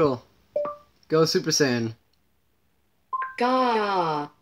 Go Super Saiyan. Gah!